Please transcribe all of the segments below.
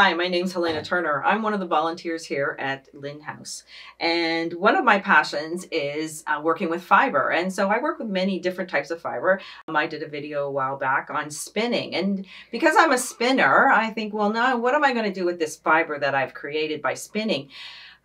Hi, my name's Helena Turner. I'm one of the volunteers here at Lynde House. And one of my passions is uh, working with fiber. And so I work with many different types of fiber. Um, I did a video a while back on spinning. And because I'm a spinner, I think, well, now what am I going to do with this fiber that I've created by spinning?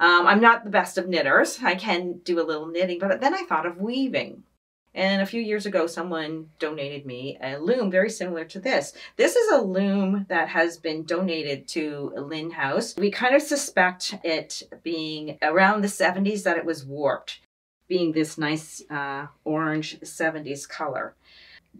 Um, I'm not the best of knitters. I can do a little knitting, but then I thought of weaving. And a few years ago, someone donated me a loom very similar to this. This is a loom that has been donated to Lynde House. We kind of suspect it being around the 70s that it was warped, being this nice uh, orange 70s color.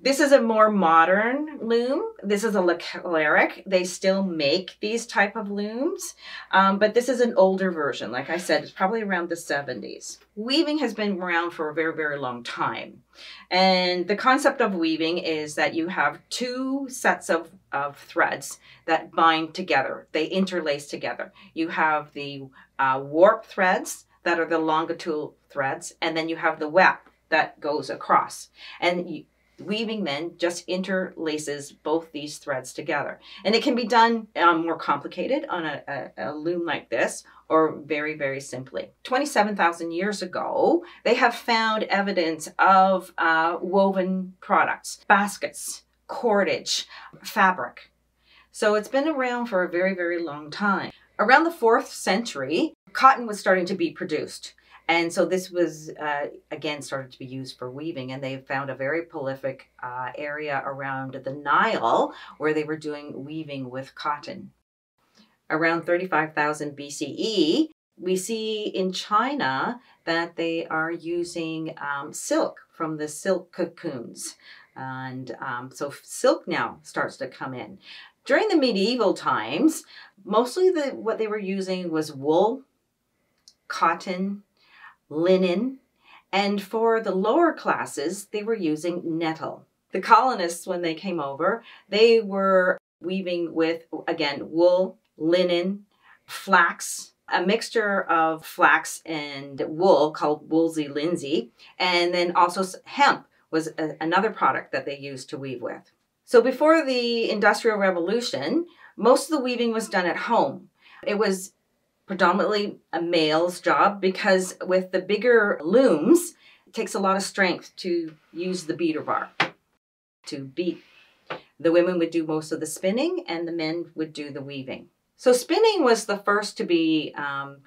This is a more modern loom. This is a Leclerc. They still make these type of looms, um, but this is an older version. Like I said, it's probably around the 70s. Weaving has been around for a very, very long time. And the concept of weaving is that you have two sets of, of threads that bind together. They interlace together. You have the uh, warp threads that are the longitudinal threads, and then you have the weft that goes across. And you, weaving then just interlaces both these threads together. And it can be done um, more complicated on a, a, a, loom like this or very, very simply. 27,000 years ago, they have found evidence of uh, woven products, baskets, cordage, fabric. So it's been around for a very, very long time. Around the fourth century, cotton was starting to be produced. And so this was, uh, again, started to be used for weaving. And they found a very prolific uh, area around the Nile where they were doing weaving with cotton. Around 35,000 BCE, we see in China that they are using um, silk from the silk cocoons. And um, so silk now starts to come in. During the medieval times, mostly the, what they were using was wool, cotton, linen, and for the lower classes, they were using nettle. The colonists, when they came over, they were weaving with, again, wool, linen, flax, a mixture of flax and wool called woolsey linsey, and then also hemp was a, another product that they used to weave with. So before the Industrial Revolution, most of the weaving was done at home. It was predominantly a male's job because with the bigger looms, it takes a lot of strength to use the beater bar to beat. The women would do most of the spinning and the men would do the weaving. So spinning was the first to be um,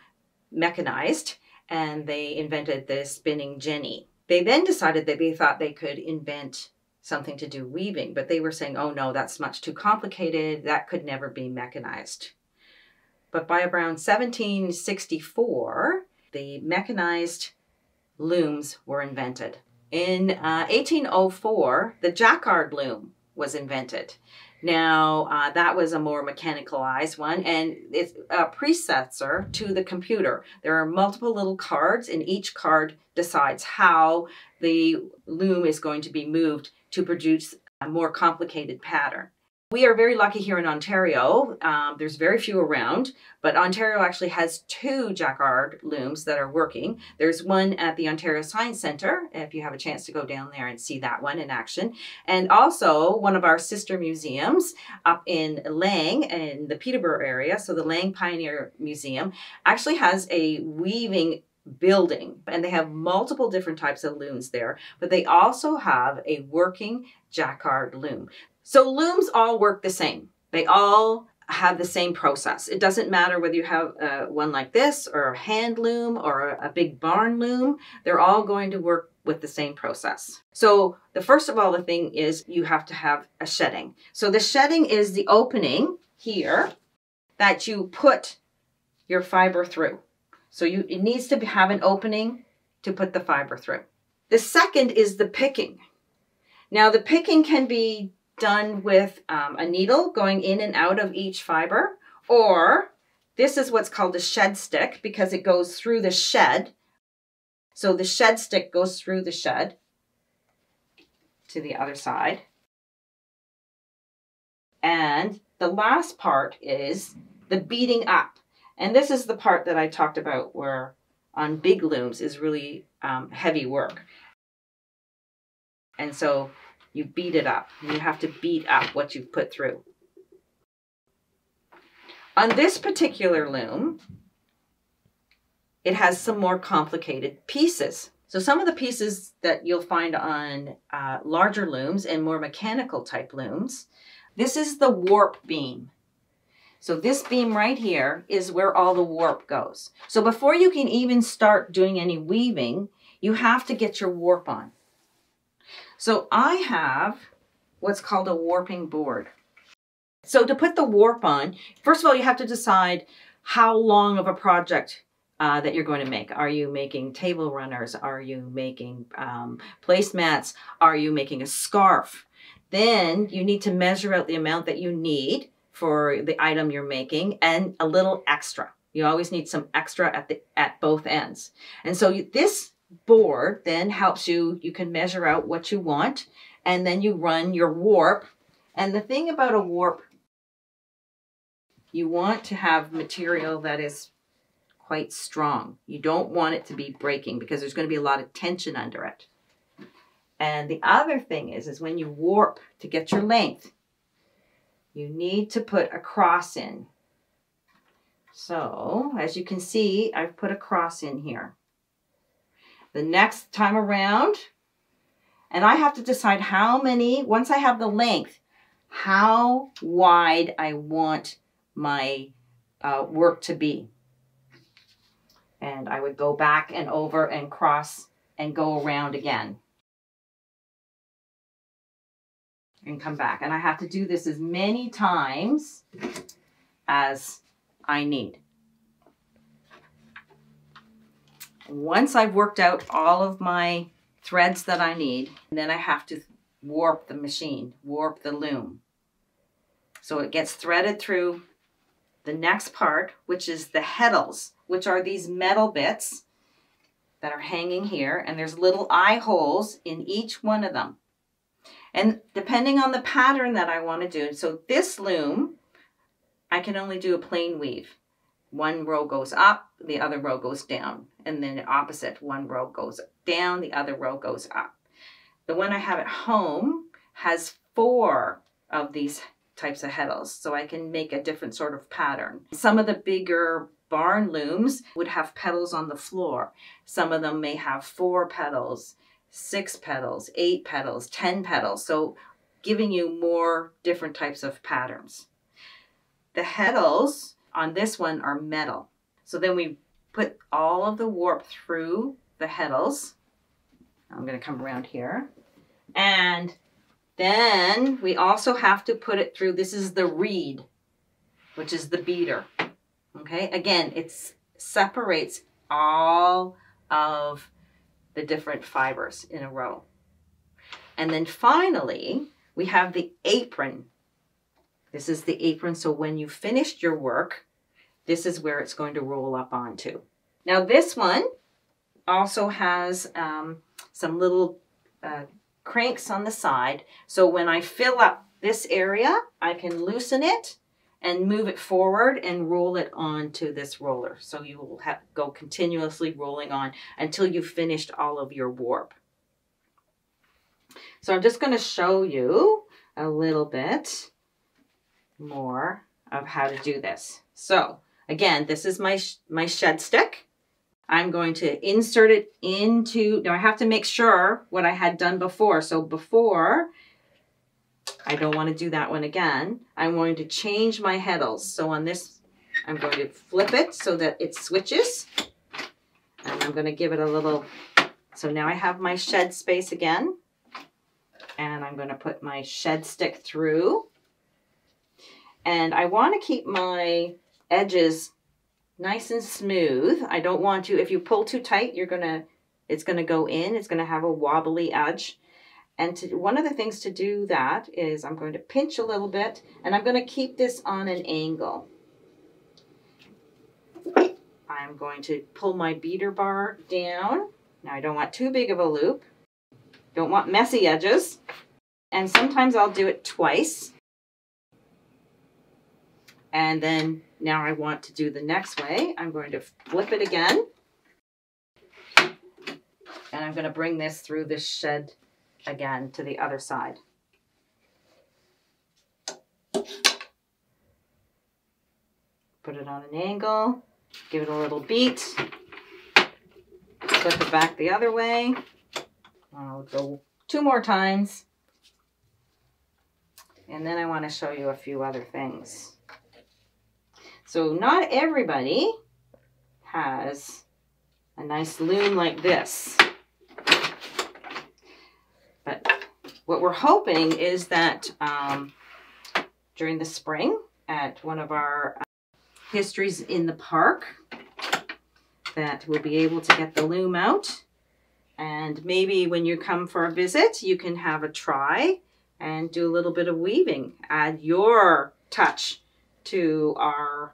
mechanized and they invented the spinning jenny. They then decided that they thought they could invent something to do weaving, but they were saying, oh no, that's much too complicated. That could never be mechanized. But by around 1764, the mechanized looms were invented. In uh, 1804, the jacquard loom was invented. Now, uh, that was a more mechanicalized one, and it's a precursor to the computer. There are multiple little cards, and each card decides how the loom is going to be moved to produce a more complicated pattern. We are very lucky here in Ontario. Um, there's very few around, but Ontario actually has two jacquard looms that are working. There's one at the Ontario Science Centre, if you have a chance to go down there and see that one in action. And also one of our sister museums up in Lang in the Peterborough area, so the Lang Pioneer Museum, actually has a weaving building and they have multiple different types of looms there but they also have a working jacquard loom so looms all work the same. They all have the same process. It doesn't matter whether you have uh, one like this or a hand loom or a, a big barn loom. They're all going to work with the same process. So the first of all, the thing is you have to have a shedding. So the shedding is the opening here that you put your fiber through. So you, it needs to have an opening to put the fiber through. The second is the picking. Now the picking can be done with um, a needle going in and out of each fiber, or this is what's called a shed stick because it goes through the shed. So the shed stick goes through the shed to the other side. And the last part is the beating up. And this is the part that I talked about where on big looms is really um, heavy work. And so you beat it up. You have to beat up what you've put through. On this particular loom, it has some more complicated pieces. So some of the pieces that you'll find on uh, larger looms and more mechanical type looms, this is the warp beam. So this beam right here is where all the warp goes. So before you can even start doing any weaving, you have to get your warp on. So I have what's called a warping board. So to put the warp on, first of all, you have to decide how long of a project uh, that you're going to make. Are you making table runners? Are you making um, placemats? Are you making a scarf? Then you need to measure out the amount that you need for the item you're making and a little extra. You always need some extra at the at both ends. And so you, this board then helps you, you can measure out what you want and then you run your warp. And the thing about a warp, you want to have material that is quite strong. You don't want it to be breaking because there's going to be a lot of tension under it. And the other thing is, is when you warp to get your length, you need to put a cross in. So, as you can see, I've put a cross in here. The next time around, and I have to decide how many, once I have the length, how wide I want my uh, work to be. And I would go back and over and cross and go around again. And come back. And I have to do this as many times as I need. Once I've worked out all of my threads that I need. Then I have to warp the machine, warp the loom. So it gets threaded through the next part, which is the heddles, which are these metal bits that are hanging here. And there's little eye holes in each one of them. And depending on the pattern that I want to do, so this loom, I can only do a plain weave. One row goes up, the other row goes down. And then the opposite, one row goes down, the other row goes up. The one I have at home has four of these types of heddles, so I can make a different sort of pattern. Some of the bigger barn looms would have pedals on the floor. Some of them may have four pedals, six pedals, eight pedals, 10 pedals. So giving you more different types of patterns. The heddles on this one are metal. So then we put all of the warp through the heddles. I'm going to come around here. And then we also have to put it through, this is the reed, which is the beater. Okay, again, it separates all of the different fibers in a row. And then finally, we have the apron. This is the apron, so when you finished your work, this is where it's going to roll up onto. Now this one also has um, some little uh, cranks on the side. So when I fill up this area, I can loosen it and move it forward and roll it onto this roller. So you will have, go continuously rolling on until you've finished all of your warp. So I'm just going to show you a little bit more of how to do this. So again, this is my, my shed stick. I'm going to insert it into, now I have to make sure what I had done before. So before, I don't want to do that one again. I'm going to change my heddles. So on this, I'm going to flip it so that it switches. And I'm going to give it a little, so now I have my shed space again. And I'm going to put my shed stick through. And I want to keep my edges nice and smooth. I don't want to, if you pull too tight, you're going to, it's going to go in. It's going to have a wobbly edge. And to, one of the things to do that is I'm going to pinch a little bit and I'm going to keep this on an angle. I'm going to pull my beater bar down. Now I don't want too big of a loop. Don't want messy edges. And sometimes I'll do it twice. And then now I want to do the next way. I'm going to flip it again. And I'm going to bring this through this shed again to the other side. Put it on an angle, give it a little beat, flip it back the other way. I'll go two more times. And then I want to show you a few other things. So not everybody has a nice loom like this. But what we're hoping is that um, during the spring at one of our uh, histories in the park that we'll be able to get the loom out and maybe when you come for a visit you can have a try and do a little bit of weaving add your touch to our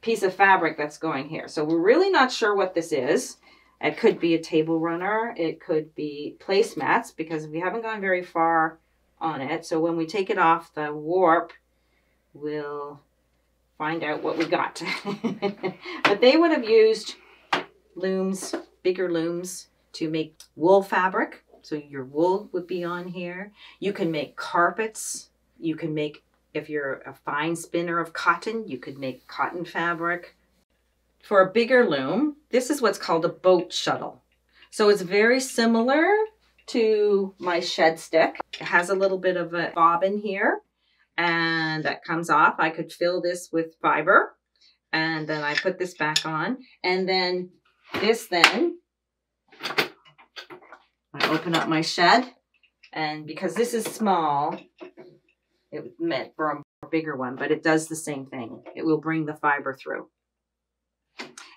piece of fabric that's going here so we're really not sure what this is it could be a table runner it could be placemats because we haven't gone very far on it so when we take it off the warp we'll find out what we got. but they would have used looms, bigger looms, to make wool fabric. So your wool would be on here. You can make carpets. You can make, if you're a fine spinner of cotton, you could make cotton fabric. For a bigger loom, this is what's called a boat shuttle. So it's very similar to my shed stick. It has a little bit of a bobbin here and that comes off. I could fill this with fiber and then I put this back on and then this then I open up my shed and because this is small it was meant for a bigger one but it does the same thing. It will bring the fiber through.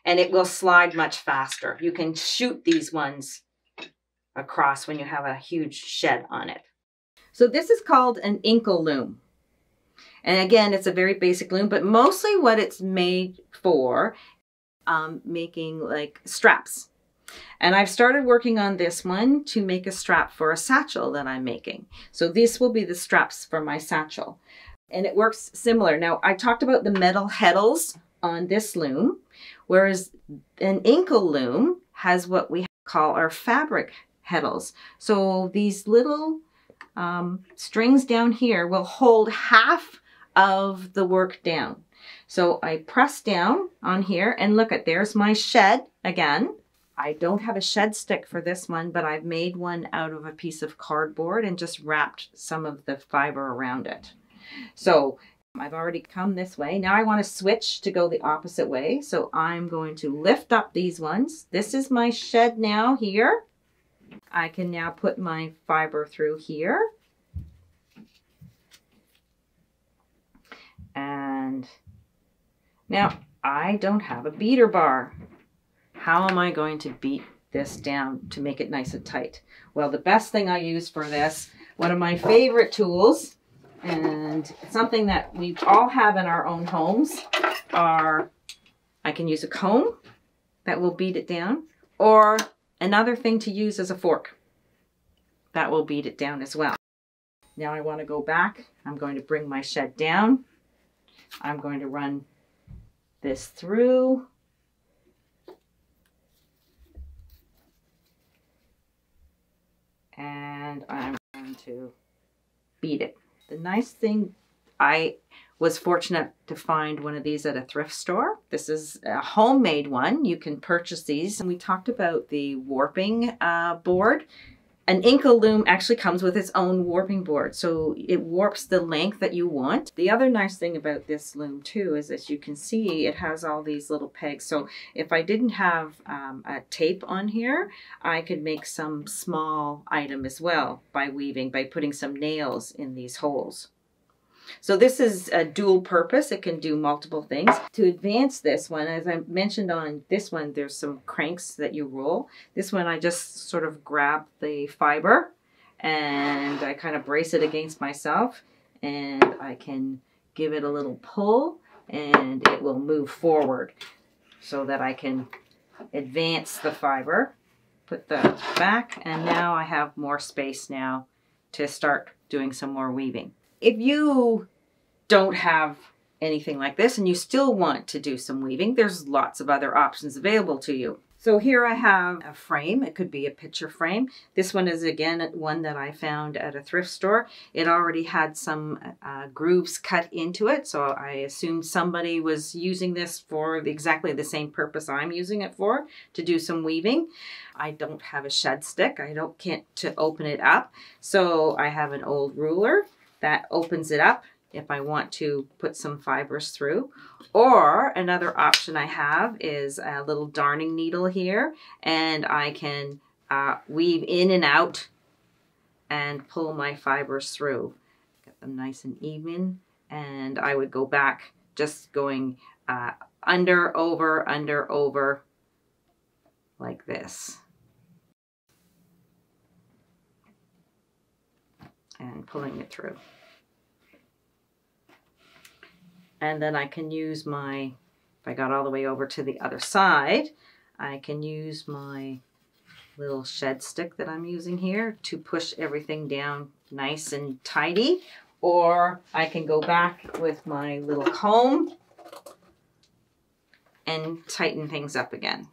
And it will slide much faster. You can shoot these ones across when you have a huge shed on it. So this is called an inkle loom. And again, it's a very basic loom, but mostly what it's made for, um, making like straps. And I've started working on this one to make a strap for a satchel that I'm making. So this will be the straps for my satchel. And it works similar. Now, I talked about the metal heddles on this loom, whereas an inkle loom has what we call our fabric heddles. So these little um, strings down here will hold half of the work down. So I press down on here and look at there's my shed again. I don't have a shed stick for this one, but I've made one out of a piece of cardboard and just wrapped some of the fiber around it. So I've already come this way. Now I want to switch to go the opposite way. So I'm going to lift up these ones. This is my shed now here. I can now put my fiber through here And now I don't have a beater bar. How am I going to beat this down to make it nice and tight? Well, the best thing I use for this, one of my favorite tools, and something that we all have in our own homes, are I can use a comb that will beat it down, or another thing to use is a fork that will beat it down as well. Now I want to go back. I'm going to bring my shed down I'm going to run this through. And To beat it. The nice thing, I was fortunate to find one of these at a thrift store. This is a homemade one. You can purchase these. And we talked about the warping uh, board an inkle loom actually comes with its own warping board, so it warps the length that you want. The other nice thing about this loom too is as you can see, it has all these little pegs. So if I didn't have um, a tape on here, I could make some small item as well by weaving, by putting some nails in these holes. So this is a dual purpose. It can do multiple things. To advance this one, as I mentioned on this one, there's some cranks that you roll. This one, I just sort of grab the fiber and I kind of brace it against myself and I can give it a little pull and it will move forward so that I can advance the fiber, put the back, and now I have more space now to start doing some more weaving. If you don't have anything like this and you still want to do some weaving, there's lots of other options available to you. So here I have a frame. It could be a picture frame. This one is again one that I found at a thrift store. It already had some uh, grooves cut into it. So I assumed somebody was using this for exactly the same purpose I'm using it for, to do some weaving. I don't have a shed stick. I don't can't to open it up. So I have an old ruler that opens it up if I want to put some fibers through. Or another option I have is a little darning needle here and I can uh, weave in and out and pull my fibers through. Get them nice and even and I would go back just going uh, under, over, under, over like this. And pulling it through. And then I can use my, if I got all the way over to the other side, I can use my little shed stick that I'm using here to push everything down nice and tidy. Or I can go back with my little comb and tighten things up again.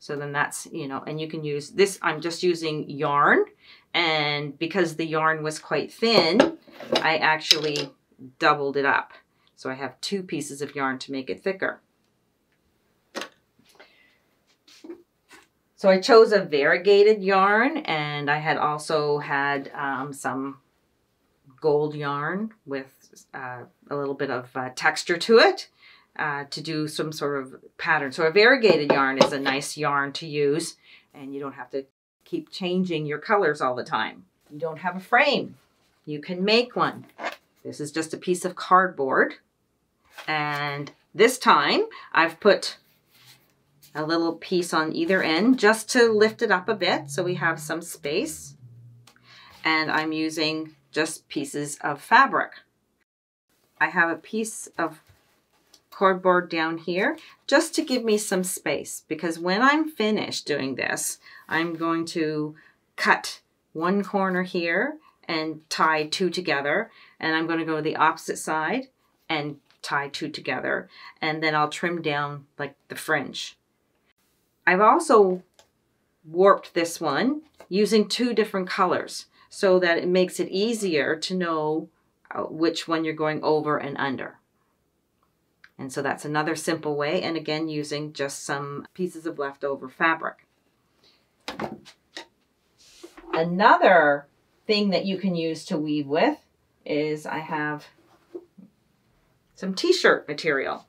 So then that's, you know, and you can use this, I'm just using yarn. And because the yarn was quite thin, I actually doubled it up. So I have two pieces of yarn to make it thicker. So I chose a variegated yarn and I had also had um, some gold yarn with uh, a little bit of uh, texture to it uh, to do some sort of pattern. So a variegated yarn is a nice yarn to use and you don't have to keep changing your colors all the time. You don't have a frame. You can make one. This is just a piece of cardboard and this time I've put a little piece on either end just to lift it up a bit so we have some space. And I'm using just pieces of fabric. I have a piece of cardboard down here just to give me some space because when I'm finished doing this, I'm going to cut one corner here and tie two together and I'm going to go to the opposite side and tie two together and then I'll trim down like the fringe. I've also warped this one using two different colors so that it makes it easier to know uh, which one you're going over and under. And so that's another simple way and again using just some pieces of leftover fabric. Another thing that you can use to weave with is I have some t-shirt material.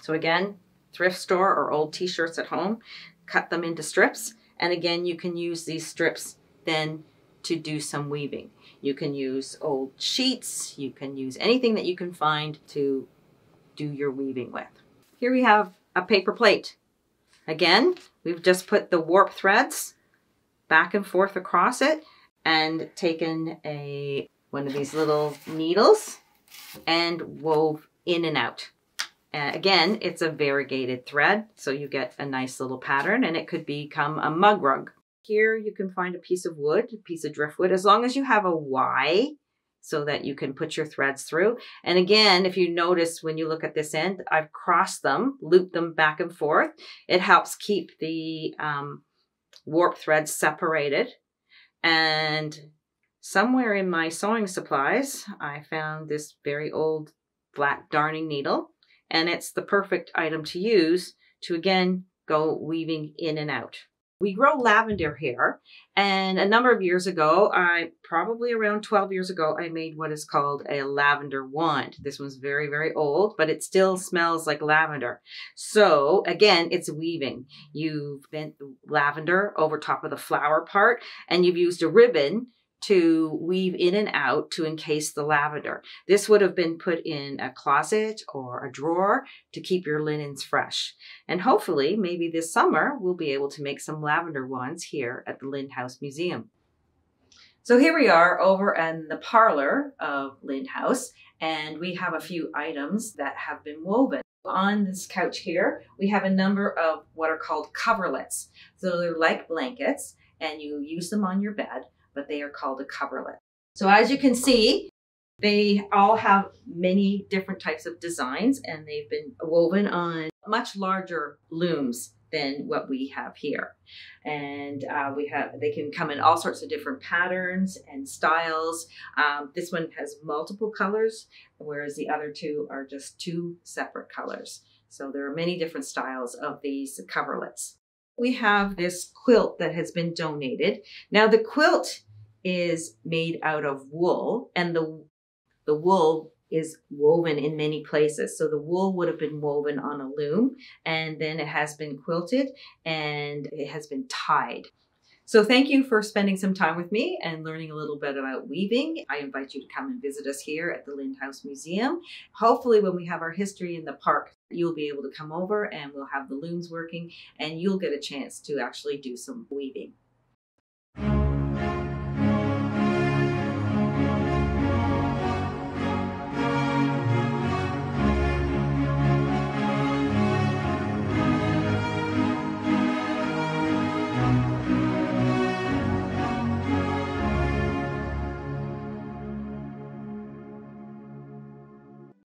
So again, thrift store or old t-shirts at home, cut them into strips. And again, you can use these strips then to do some weaving. You can use old sheets, you can use anything that you can find to do your weaving with. Here we have a paper plate. Again, we've just put the warp threads back and forth across it and taken a one of these little needles and wove in and out. Uh, again, it's a variegated thread, so you get a nice little pattern and it could become a mug rug. Here you can find a piece of wood, a piece of driftwood, as long as you have a Y so that you can put your threads through. And again, if you notice when you look at this end, I've crossed them, looped them back and forth. It helps keep the um, warp threads separated. And Somewhere in my sewing supplies, I found this very old flat darning needle, and it's the perfect item to use to again go weaving in and out. We grow lavender here, and a number of years ago, I probably around 12 years ago, I made what is called a lavender wand. This one's very, very old, but it still smells like lavender. So again, it's weaving. You've bent lavender over top of the flower part, and you've used a ribbon to weave in and out to encase the lavender. This would have been put in a closet or a drawer to keep your linens fresh. And hopefully, maybe this summer, we'll be able to make some lavender ones here at the Lynde House Museum. So here we are over in the parlor of Lynde House, and we have a few items that have been woven. On this couch here, we have a number of what are called coverlets. So they're like blankets, and you use them on your bed but they are called a coverlet. So as you can see, they all have many different types of designs and they've been woven on much larger looms than what we have here. And uh, we have, they can come in all sorts of different patterns and styles. Um, this one has multiple colors, whereas the other two are just two separate colors. So there are many different styles of these coverlets. We have this quilt that has been donated. Now the quilt is made out of wool and the the wool is woven in many places. So the wool would have been woven on a loom and then it has been quilted and it has been tied. So thank you for spending some time with me and learning a little bit about weaving. I invite you to come and visit us here at the Lynde House Museum. Hopefully when we have our history in the park, you'll be able to come over and we'll have the looms working and you'll get a chance to actually do some weaving.